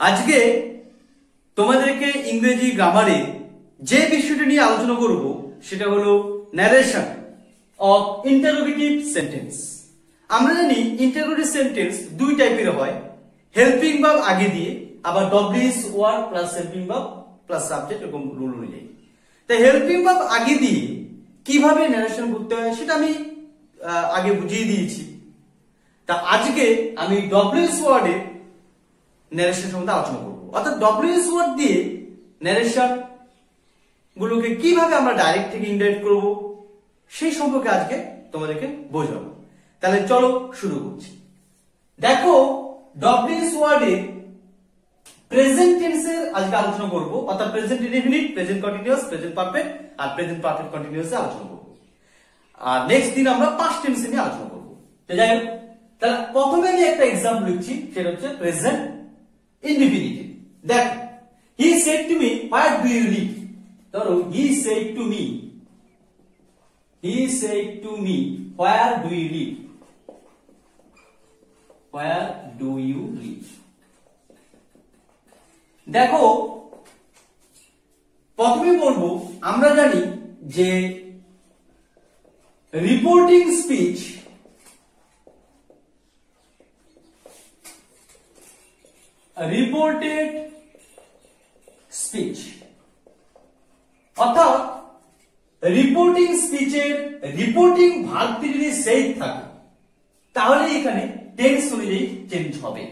আজকে তোমাদেরকে ইংরেজি গ্রামারে যে বিষয়টা নিয়ে আলোচনা করব, সেটা হলো ন্যারেশন অফ ইন্টারোগেটিভ সেন্টেন্স আমরা জানি ইন্টারোগেটিভ সেন্টেন্স দুই টাইপের হয় হেল্পিং ভাব আগে দিয়ে, আবার W H word plus helping verb plus subject এরকম রুল অনুযায়ী। তাই হেল্পিং ভাব আগে দিয়ে কীভাবে ন্যারেশন করতে হয়, সেটা আমি আগে বুঝিয়ে দিয়েছি। তা আজকে আমি ডব্লিউএস ওয়ার্ডে ন্যারেশন সম্বন্ধে আলোচনা করব অর্থাৎ ডব্লিউএস ওয়ার্ড দিয়ে ন্যারেশন গুলোকে কীভাবে আমরা ডাইরেক্ট থেকে ইনডাইরেক্ট করব, সেই সম্পর্কে আজকে তোমাদেরকে বোঝাবো। তাহলে চলো শুরু করছি। দেখো ডব্লিউএস ওয়ার্ডে প্রেজেন্ট টেন্সের আজকে আলোচনা করব, অর্থাৎ present indefinite present continuous present perfect আর প্রেজেন্ট পারফেক্ট কন্টিনিউয়াস আলোচনা করব। আর নেক্সট দিন আমরা পাস্ট টেন্স নিয়ে আলোচনা করব। তো যাই হোক, তাহলে প্রথমে আমি একটা এক্সাম্পল লিখছি, সেটা হচ্ছে প্রেজেন্ট ইনডিফিনিটিভ দেখ he said to me where do you live ধরো he said to me he said to me where do you live where do you live দেখো, প্রথমে বলব, আমরা জানি যে রিপোর্টিং স্পিচ রিপোর্টেড স্পিচ অর্থাৎ রিপোর্টিং স্পিচের রিপোর্টিং ভাগটি যদি সেই থাকে, তাহলে এখানে টেন্স অনুযায়ী চেঞ্জ হবে।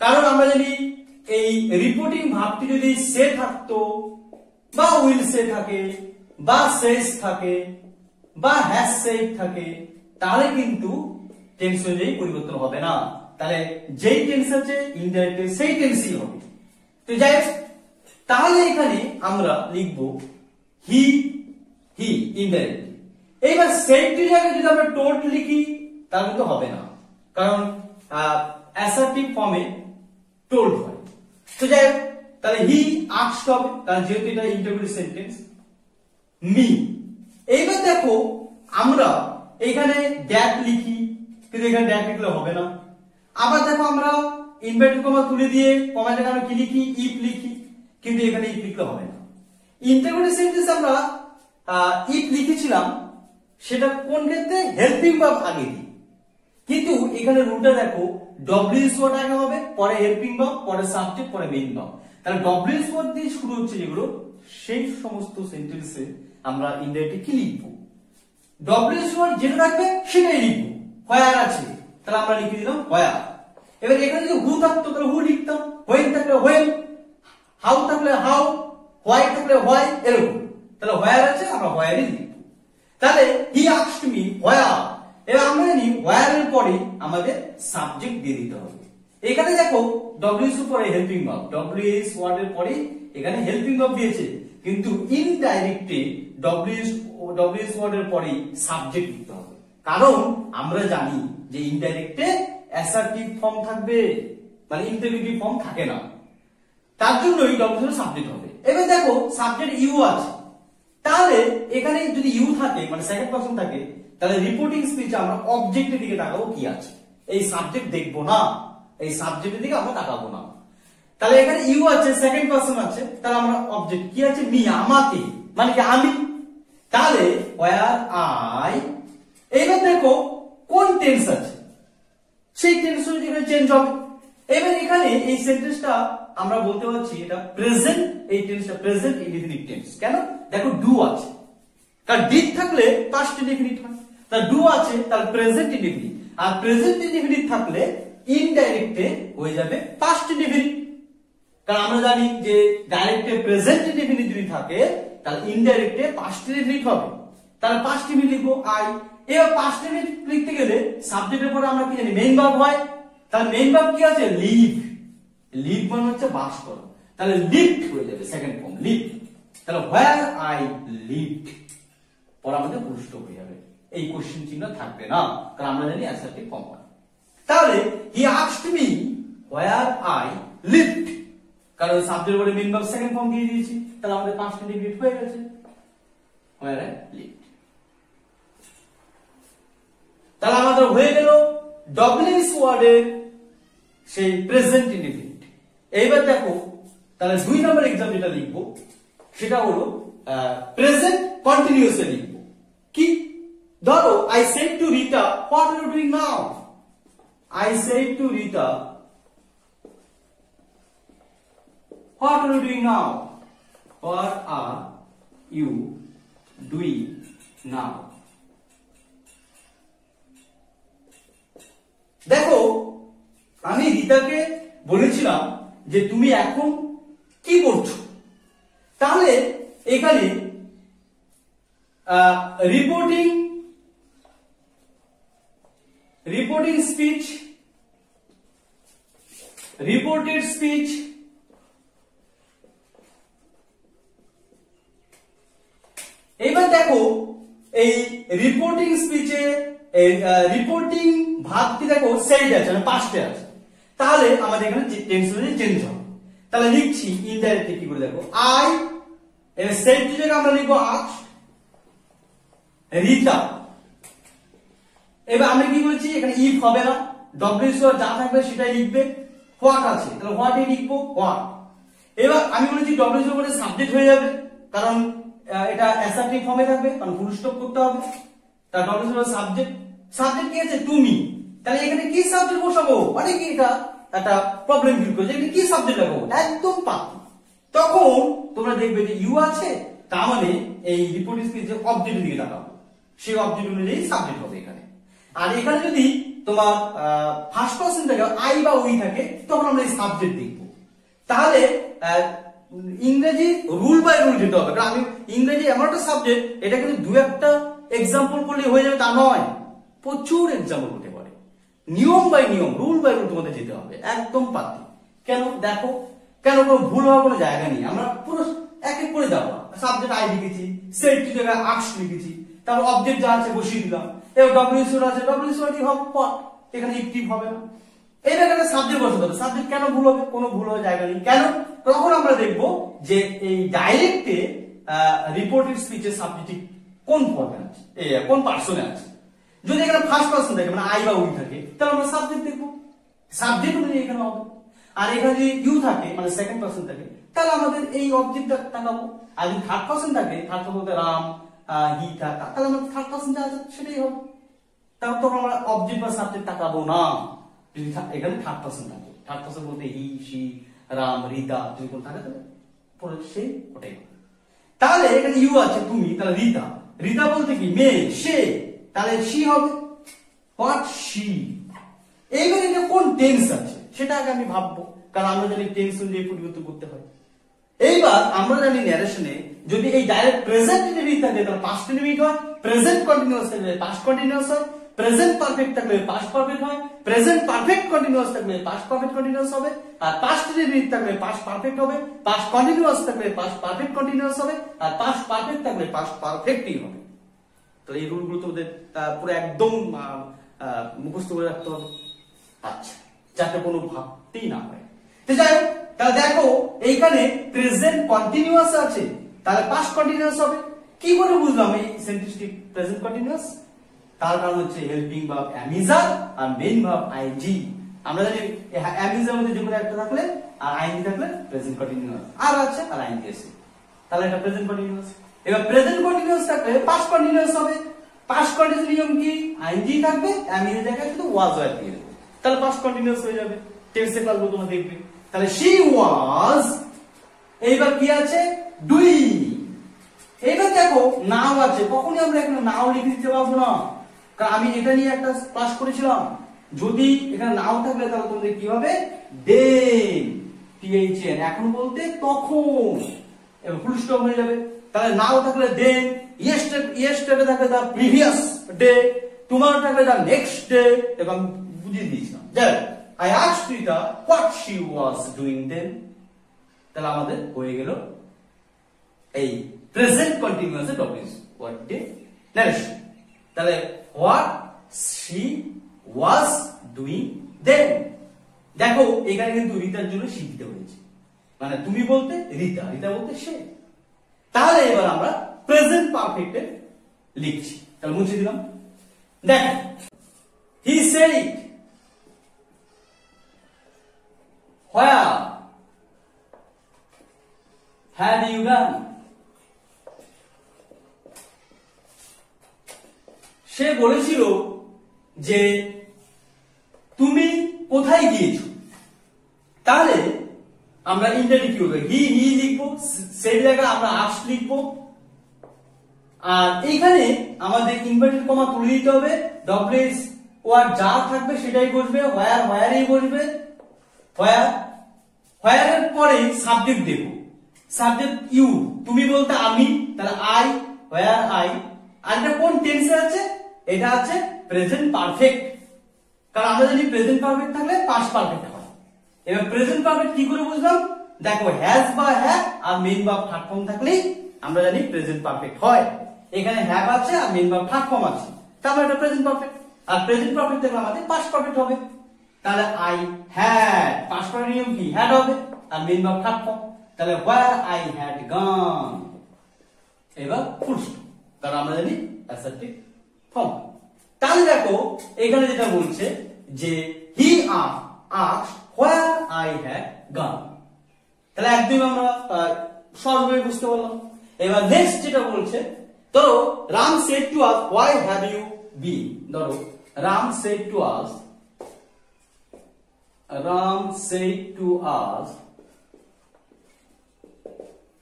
কারণ আমরা জানি, এই রিপোর্টিং ভাবটি যদি সে থাকতো, বা উইল সে থাকে, বা শেষ থাকে, বা হ্যাজ সেড থাকে, তাহলে কিন্তু টেন্স অনুযায়ী পরিবর্তন হবে না। তাহলে যেই টেন্স আছে ইনডাইরেক্ট সেই টেন্সই হবে। তো যাই তাহলে এখানে আমরা লিখব হি হি ইনডাইরেক্ট এইবার সেটটির জায়গায় যদি আমরা টোট লিখি, তাহলে কিন্তু হবে না। কারণ অ্যাসার্টিভ ফর্মে টোল্ড হয়। তো যাই তাহলে হি আস্কড হবে কারণ যেহেতু এটা ইন্টারভিউ সেন্টেন্স মি এইবার দেখো, আমরা এখানে ড্যাট লিখি, কিন্তু এখানে ড্যাট লিখলে হবে না। আবার দেখো আমরা ইনভার্টেড কমা তুলে দিয়ে কমা জায়গায় আমরা কি লিখি? ইফ লিখি। কিন্তু এখানে ইফ লিখলে হবে না। ইন্টারভিউ সেন্টেন্স আমরা ইফ লিখেছিলাম, সেটা কোন ক্ষেত্রে? হেল্পিং ভাব আগে দিই। কিন্তু এখানে রুলটা দেখো ডব্লিউএস ওয়ার্ড আগে হবে, পরে হেল্পিং ভাব পরে সাবজেক্ট পরে মেইন ভাব তাহলে ডব্লিউএস ওয়ার্ড দিয়ে শুরু হচ্ছে যেগুলো, সেই সমস্ত সেন্টেন্সে আমরা ইন্ডিয়াতে কি লিখব? ডব্লিউএস ওয়ার্ড যেটা থাকবে, সেটাই লিখব। হোয়ার আছে? তাহলে আমরা লিখে দিলাম হোয়ার এবার এখানে যদি হু থাকতো, তাহলে হু লিখতাম? হোয়েন থাকলে হোয়েন হাউ থাকলে হাউ হোয়াই থাকলে হোয়াই এরকম। তাহলে হোয়ার আছে, আমরা হোয়ারই লিখব। তাহলে হি আস্কড মি হোয়ার এবার আমরা জানি হোয়ার এর পরে আমাদের সাবজেক্ট দিয়ে দিতে হবে। এখানে দেখো ডব্লিউএস এর পরে হেল্পিং ভার্ব ওয়ার্ড এর পরে এখানে হেল্পিং ভার্ব দিয়েছে। কিন্তু ইনডাইরেক্টে ডব্লিউএস ওয়ার্ড এর পরে সাবজেক্ট দিতে হবে। কারণ আমরা জানি যে ইনডাইরেক্টে অ্যাসার্টিভ ফর্ম থাকবে মানে ইন্টারভিউটিভ ফর্ম থাকে না। তার জন্য এই ডব্লিউএস সাবজেক্ট হবে। এবার দেখো সাবজেক্ট ইউ আছে। তাহলে এখানে যদি ইউ থাকে মানে সেকেন্ড পারসন থাকে, তাহলে রিপোর্টিং স্পিচ আমরা অবজেক্টের দিকে তাকাবো কি আছে? এই সাবজেক্ট দেখব না। এই সাবজেক্টের দিকে আমরা তাকাবো না। তাহলে এখানে ইউ আছে সেকেন্ড পারসন আছে, তাহলে আমরা অবজেক্ট কি আছে? মি, আমাকে। মানে কি আমি? তাহলে ওয়ার আই এবার দেখো কোন টেন্স আছে সেই টেন্স অনুযায়ী চেঞ্জ হবে, এবার এখানে এই সেন্টেন্সটা আমরা বলতে পারছি এটা প্রেজেন্ট এই টেন্সটা প্রেজেন্ট ইনডিফিনিট টেন্স কেন? দেখো ডু আছে। কারণ ডিড থাকলে পাস্ট ইনডিফিনিট হয়। তার ডু আছে, তার প্রেজেন্ট ইনডিফিনিট আর প্রেজেন্ট ইনডিফিনিট থাকলে ইনডাইরেক্টে হয়ে যাবে পাস্ট ইনডিফিনিট কারণ আমরা জানি যে ডাইরেক্টে প্রেজেন্ট ইনডিফিনিট যদি থাকে, তাহলে ইনডাইরেক্টে পাস্ট ইনডিফিনিট হবে। তাহলে পাস্ট ইনডিফিনিট লিখব আই এবার পাস্ট ইনডিফিনিট লিখতে গেলে সাবজেক্টের পরে আমরা কি জানি মেইন ভার্ব হয়। তাহলে মেইন ভার্ব কি আছে? লিভ লিভ মানে হচ্ছে বাস করা তাহলে লিফট হয়ে যাবে সেকেন্ড ফর্ম লিফট তাহলে হোয়ার আই লিফট পরে আমাদের পুষ্ট হয়ে যাবে। এই কোশ্চেন চিহ্ন থাকবে না, কারণ আমরা জানি অ্যান্সারটি ফর্ম হয় তাহলে he asked me where I left কারণ সাবজেক্ট বলে মেইন ভার্ব সেকেন্ড ফর্ম দিয়ে দিয়েছি। তাহলে আমাদের পাঁচটা ডিগ্রি হয়ে গেছে। হোয়ার আই লিফট তাহলে আমাদের হয়ে গেল ডব্লিউএস ওয়ার্ডের সেই প্রেজেন্ট ইনডিফিনিট এইবার দেখো, তাহলে দুই নম্বর এক্সাম যেটা লিখব, সেটা হলো প্রেজেন্ট কন্টিনিউয়াসলি লিখব। কি? ধরো I said to Rita what you doing now I said to Rita what you doing now what are you doing now দেখো, আমি রিতাকে বলেছিলাম যে তুমি এখন কি করছ? তাহলে এখানে reporting reporting speech reported speech এবার দেখো, এই রিপোর্টিং স্পিচে রিপোর্টিং ভাবটি দেখো? সেইড আছে মানে পাস্টে আছে। তাহলে আমাদের এখানে টেন্স অনুযায়ী চেঞ্জ হবে। তাহলে লিখছি ইনডাইরেক্টলি কি করে দেখো? আই সেইড জায়গায় আমরা লিখব আজ রিতা এবার আমরা কি বলছি? এখানে ইফ হবে না। ডব্লিউ যা থাকবে সেটাই লিখবে। হোয়াট আছে? তাহলে হোয়াট এ লিখব? হোয়াট এবার আমি বলেছি ডব্লিউ পরে সাবজেক্ট হয়ে যাবে। কারণ এটা অ্যাসার্টিভ ফর্মে থাকবে, কারণ ফুল স্টপ করতে হবে। তার ডব্লিউ সাবজেক্ট সাবজেক্ট কি আছে? তুমি তাহলে এখানে কি সাবজেক্ট বসাবো? মানে কি এটা একটা প্রবলেম ফিল করছে এখানে কি সাবজেক্ট লাগাবো একদম পাতি তখন তোমরা দেখবে যে ইউ আছে, তার মানে এই রিপোর্ট স্পিচ যে অবজেক্টের দিকে তাকাবো সেই অবজেক্ট অনুযায়ী সাবজেক্ট হবে এখানে। আর এখানে যদি তোমার ফার্স্ট পার্সন থাকে আই বা উই থাকে, তখন আমরা এই সাবজেক্ট দেখব। তাহলে ইংরেজি রুল বাই রুল যেতে হবে। কারণ আমি ইংরেজি এমন একটা সাবজেক্ট এটা কিন্তু দু একটা এক্সাম্পল করলে হয়ে যাবে, তা নয়। প্রচুর এক্সাম্পল হতে পারে। নিয়ম বাই নিয়ম রুল বাই রুল তোমাদের যেতে হবে, একদম পাতি কেন? দেখো, কেন কোনো ভুল হওয়ার কোনো জায়গা নেই। আমরা পুরো এক এক করে যাব। সাবজেক্ট আই লিখেছি সেট জায়গায় আর্টস লিখেছি, তারপর অবজেক্ট যা আছে বসিয়ে দিলাম। এবার ডব্লিউসি আছে ডব্লিউসি হবে? পট এখানে ইকটিভ হবে না। এই জায়গাটা সাবজেক্ট বসাতে হবে। সাবজেক্ট কেন ভুল হবে? কোনো ভুল হওয়ার জায়গা নেই। কেন? তখন আমরা দেখব যে এই ডাইরেক্টে রিপোর্টেড স্পিচের সাবজেক্ট কোন ফর্মে আছে? কোন পার্সনে আছে? যদি এখানে ফার্স্ট পার্সন থাকে মানে আই বা উই থাকে, তাহলে আমরা সাবজেক্ট দেখব। সাবজেক্ট অনুযায়ী এখানে হবে। আর এখানে যদি ইউ থাকে মানে সেকেন্ড পার্সন থাকে, তাহলে আমাদের এই অবজেক্টটা তাকাবো। আর যদি থার্ড পার্সন থাকে থার্ড বলতে রাম হি থাকা তাহলে আমাদের থার্ড পার্সন যা আছে সেটাই হবে। তাহলে তখন আমরা অবজেক্ট বা সাবজেক্ট তাকাবো না। যদি এখানে থার্ড পার্সন থাকে থার্ড পার্সন বলতে হি সি রাম, রিতা, যদি কোন থাকে, তাহলে সেই ওটাই তাহলে এখানে ইউ আছে, তুমি, তাহলে রিতা। রিতা বলতে কি? মেয়ে, সে। তাহলে সি হবে। হোয়াট সি এইবার এটা কোন টেন্স আছে? সেটা আগে আমি ভাববো, কারণ আমরা জানি টেন্স অনুযায়ী পরিবর্তন করতে হয়। এইবার আমরা জানি ন্যারেশনে যদি এই ডাইরেক্ট প্রেজেন্ট ইনডিফিনিট থাকে তাহলে পাস্ট ইনডিফিনিট হয় প্রেজেন্ট কন্টিনিউয়াস থাকলে পাস্ট কন্টিনিউয়াস হয় প্রেজেন্ট পারফেক্ট থাকলে পাস্ট পারফেক্ট হয় প্রেজেন্ট পারফেক্ট কন্টিনিউয়াস থাকলে পাস্ট পারফেক্ট কন্টিনিউয়াস হবে, আর পাস্ট ইনডিফিনিট থাকলে পাস্ট পারফেক্ট হবে পাস্ট কন্টিনিউয়াস থাকলে পাস্ট পারফেক্ট কন্টিনিউয়াস হবে, আর পাস্ট পারফেক্ট থাকলে পাস্ট পারফেক্টই হবে। তাহলে এই রুলগুলো তোমাদের পুরো একদম মুখস্থ করে রাখতে হবে। আচ্ছা যাতে কোনো ভাবতেই না হয় তো যাই হোক, তাহলে দেখো, এইখানে প্রেজেন্ট কন্টিনিউয়াস আছে, তাহলে পাস্ট কন্টিনিউয়াস হবে। কি করে বুঝলাম এই সেন্টেন্সটি প্রেজেন্ট কন্টিনিউয়াস তার কারণ হচ্ছে helping verb am is are R main verb I N G আমরা জানি অ্যামিজার মধ্যে যে একটা থাকলে, আর আইনজি থাকলে প্রেজেন্ট কন্টিনিউয়াস আর আছে, আর আইনজি আছে। তাহলে এটা প্রেজেন্ট কন্টিনিউয়াস এবার প্রেজেন্ট কন্টিনিউয়াস থাকলে পাস্ট কন্টিনিউয়াস হবে। পাস্ট কন্টিনিউয়াস নিয়ম কি? আইনজি থাকবে অ্যামিজের জায়গায় শুধু ওয়াজ ওয়াজ দিয়ে তাহলে পাস্ট কন্টিনিউয়াস হয়ে যাবে। টেন্সে ক্লাসগুলো তোমরা দেখবে। তাহলে শি ওয়াজ এইবার কি আছে? ডুই এইবার দেখো নাও আছে। কখনই আমরা এখানে নাও লিখে দিতে পারব না। কারণ আমি এটা নিয়ে একটা ক্লাস করেছিলাম। যদি এখানে নাও থাকলে তাহলে তোমাদের কি হবে দেন টিএইচএন এখন বলতে তখন। এবার ফুল স্টপ হয়ে যাবে। তাহলে নাও থাকলে দেন ইয়েস্টার ইয়েস্টারডে থাকলে দা প্রিভিয়াস ডে, টুমারো থাকলে দা নেক্সট ডে, এবং বুঝিয়ে দিয়েছিলাম। যাই I asked Rita what she was doing then তাহলে আমাদের হয়ে গেল এই প্রেজেন্ট কন্টিনিউয়াস এর হোয়াট ডে নারেশন তাহলে what she was doing then দেখো, এখানে কিন্তু রিতার জন্য শিখতে হয়েছে। মানে তুমি বলতে রিতা রিতা বলতে সে। তাহলে এবার আমরা প্রেজেন্ট পারফেক্টে লিখছি। তাহলে মুছে দিলাম। দেখ he said where have you done সে বলেছিল যে, তুমি কোথায় গিয়েছো? তাহলে আমরা ইন্টারভিউ কি করব। হি হি লিখব, সেই জায়গায় আমরা আস লিখব। আর এইখানে আমাদের ইনভার্টেড কমা তুলে দিতে হবে। ডব্লিউএস ওয়ার যা থাকবে সেটাই বসবে হোয়ার হোয়ারই বসবে। হোয়ার হোয়ারের পরে সাবজেক্ট দেব। সাবজেক্ট ইউ তুমি বলতে আমি, তাহলে আই হোয়ার আই আর এটা কোন টেন্সে আছে? এটা আছে প্রেজেন্ট পারফেক্ট কারণ আমরা যদি প্রেজেন্ট পারফেক্ট থাকলে পাস্ট পারফেক্ট এবার প্রেজেন্ট পারফেক্ট কি করে বুঝলাম? দেখো হ্যাজ বা হ্যাভ আর মেন বা থার্ড ফর্ম থাকলেই আমরা জানি প্রেজেন্ট পারফেক্ট হয়। এখানে হ্যাভ আছে আর মেন বা থার্ড ফর্ম আছে। তাহলে এটা প্রেজেন্ট পারফেক্ট আর প্রেজেন্ট পারফেক্ট দেখলে আমাদের পাস্ট পারফেক্ট হবে। তাহলে আই হ্যাড পাস্ট পারফেক্ট নিয়ম কি? হ্যাড হবে। আর মেন বা থার্ড ফর্ম তাহলে হোয়ার আই হ্যাড গন এবার ফুল স্টপ কারণ আমরা জানি অ্যাসার্টিভ ফর্ম তাহলে দেখো, এখানে যেটা বলছে যে হি আস হোয়ার আই হ্যাড গান তাহলে একদম আমরা সহজভাবে বুঝতে পারলাম। এবার নেক্সট যেটা বলছে, ধরো, Ram said to us why have you be ধরো, Ram said to us Ram said to us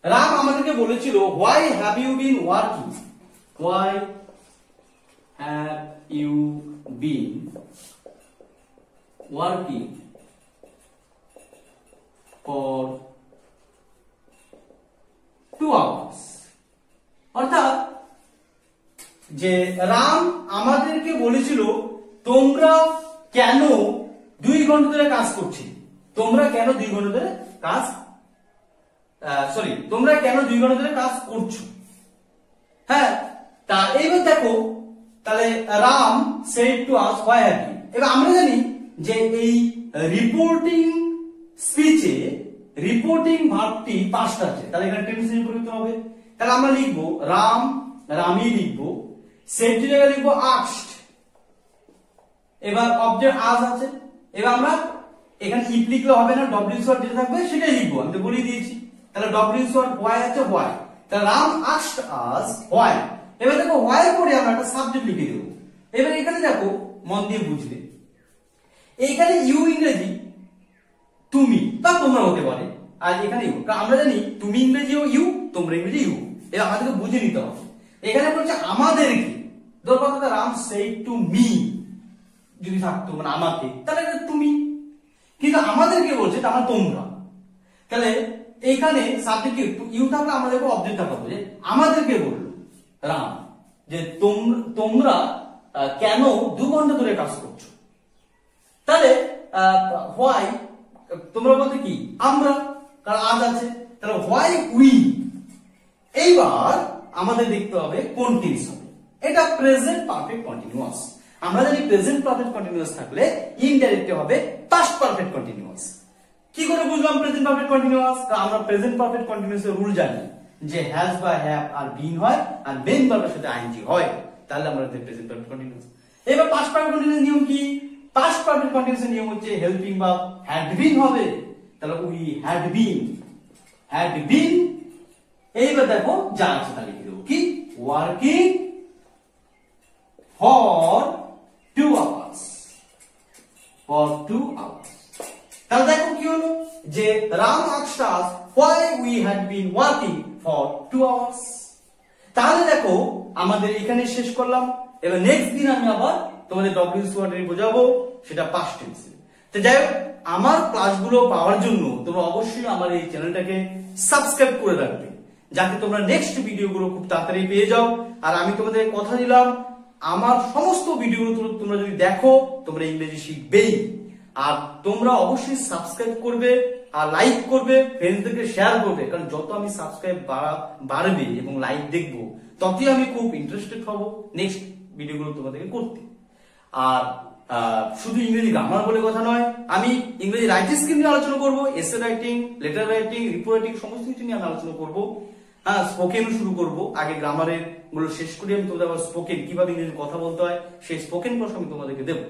Ram আমাদেরকে বলেছিল why have you been working why have you been working for two hours অর্থাৎ যে রাম আমাদেরকে বলেছিল, তোমরা কেন দুই ঘণ্টা ধরে কাজ করছি? তোমরা কেন দুই ঘণ্টা ধরে কাজ সরি তোমরা কেন দুই ঘণ্টা ধরে কাজ করছ? হ্যাঁ তা এইবার দেখো, তাহলে Ram said to us why have এবার আমরা জানি যে এই রিপোর্টিং স্পিচে রিপোর্টিং ভার্বটি পাঁচটা আছে। তাহলে এখানে টেন্স পরিবর্তন হবে। তাহলে আমরা লিখব রাম রামি লিখব সেড জায়গায় লিখব আস্ট এবার অবজেক্ট আজ আছে। এবার আমরা এখানে ইফ লিখলে হবে না ডব্লিউ ওয়ার্ড যেটা থাকবে সেটাই লিখব। আমি তো বলে দিয়েছি। তাহলে ডব্লিউ ওয়ার্ড হোয়াই আছে হোয়াই তাহলে রাম আস্ট আজ হোয়াই এবার দেখো হোয়াই পরে আমরা একটা সাবজেক্ট লিখে দেবো। এবার এখানে দেখো মন দিয়ে বুঝবে। এইখানে ইউ ইংরেজি তুমি বা তোমরা হতে পারে। আর এখানে ইউ। আমরা জানি তুমি ইংরেজিও ইউ, তোমরা ইংরেজি, ইউ। এবার আমাদেরকে বুঝে নিতে হবে। এখানে বলছে আমাদেরকে। ধর কথা রাম সেই টু মি যদি থাকতো মানে আমাকে। তাহলে এটা তুমি। কিন্তু আমাদেরকে বলছে মানে তোমরা। তাহলে এইখানে সাবজেক্ট ইউ থাকলে আমরা দেখব অবজেক্ট থাকব যে আমাদেরকে বলল রাম যে তোম- তোমরা কেন দু ঘণ্টা ধরে কাজ করছ? তাহলে হোয়াই তোমরা বলতে কি? আমরা কারণ আজ আছে? তাহলে হোয়াই উই এইবার আমাদের দেখতে হবে কোন টেন্স হবে। এটা প্রেজেন্ট পারফেক্ট কন্টিনিউয়াস আমরা জানি প্রেজেন্ট পারফেক্ট কন্টিনিউয়াস থাকলে ইনডাইরেক্ট হবে পাস্ট পারফেক্ট কন্টিনিউয়াস কি করে বুঝলাম প্রেজেন্ট পারফেক্ট কন্টিনিউয়াস আমরা প্রেজেন্ট পারফেক্ট কন্টিনিউয়াস এর রুল জানি। যে হ্যাজ বা হ্যাভ আর বিন হয় আর মেন ভার্বের সাথে আইএনজি হয়। তাহলে আমরা প্রেজেন্ট পারফেক্ট কন্টিনিউয়াস এবার পাস্ট পারফেক্ট কন্টিনিউয়াস নিয়ম কি? পাস্ট পারফেক্ট কন্টিনিউয়াস নিয়ম হচ্ছে হেল্পিং বা হ্যাড বিন হবে। তাহলে we had been had been এইবার দেখো যা আছে তা লিখে দেবো। কি? Working for two hours for two hours তাহলে দেখো কি হলো? যে Ram us why we had been working for two hours তাহলে দেখো, আমাদের এখানে শেষ করলাম। এবার নেক্সট দিন আমি আবার তোমাদের ডব্লিউ ওয়ার্ড বোঝাবো, সেটা পাস্ট টেন্সে তো যাই হোক, আমার ক্লাসগুলো পাওয়ার জন্য তোমরা অবশ্যই আমার এই চ্যানেলটাকে সাবস্ক্রাইব করে রাখবে, যাতে তোমরা নেক্সট ভিডিওগুলো খুব তাড়াতাড়ি পেয়ে যাও। আর আমি তোমাদের কথা দিলাম, আমার সমস্ত ভিডিওগুলো তোমরা যদি দেখো, তোমরা ইংরেজি শিখবেই। আর তোমরা অবশ্যই সাবস্ক্রাইব করবে, আর লাইক করবে ফ্রেন্ডসদেরকে শেয়ার করবে, কারণ যত আমি সাবস্ক্রাইব বাড়বে এবং লাইক দেখব, ততই আমি খুব ইন্টারেস্টেড হব নেক্সট ভিডিওগুলো তোমাদেরকে করতে। আর শুধু ইংরেজি গ্রামার বলে কথা নয়, আমি ইংরেজি রাইটিং স্কিল নিয়ে আলোচনা করব এসে writing letter writing report writing সমস্ত কিছু নিয়ে আমি আলোচনা করব। হ্যাঁ স্পোকেন শুরু করব। আগে গ্রামারেরগুলো শেষ করে, আমি তোমাদের আবার স্পোকেন কীভাবে ইংরেজি কথা বলতে হয়, সেই স্পোকেন প্রশ্ন আমি তোমাদেরকে দেবো।